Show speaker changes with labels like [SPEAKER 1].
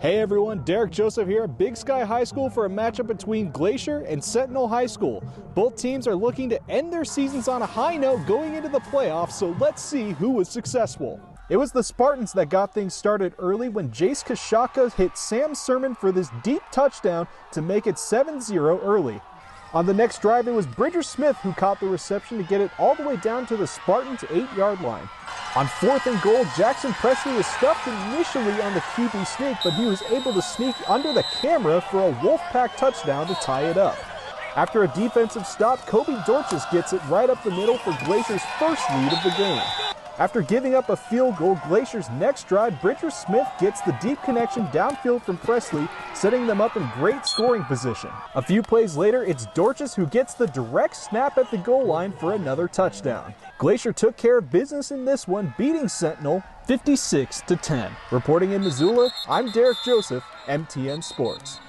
[SPEAKER 1] Hey everyone, Derek Joseph here at Big Sky High School for a matchup between Glacier and Sentinel High School. Both teams are looking to end their seasons on a high note going into the playoffs, so let's see who was successful. It was the Spartans that got things started early when Jace Kashaka hit Sam Sermon for this deep touchdown to make it 7-0 early. On the next drive, it was Bridger Smith who caught the reception to get it all the way down to the Spartans' eight-yard line. On fourth and goal, Jackson Presley was stuffed initially on the QB sneak, but he was able to sneak under the camera for a Wolfpack touchdown to tie it up. After a defensive stop, Kobe Dorches gets it right up the middle for Glacier's first lead of the game. After giving up a field goal, Glacier's next drive, Bridger Smith gets the deep connection downfield from Presley, setting them up in great scoring position. A few plays later, it's Dorches who gets the direct snap at the goal line for another touchdown. Glacier took care of business in this one, beating Sentinel 56 to 10. Reporting in Missoula, I'm Derek Joseph, MTN Sports.